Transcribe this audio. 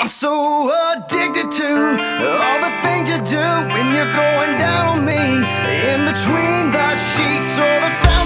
I'm so addicted to all the things you do when you're going down on me. In between the sheets, or the sound.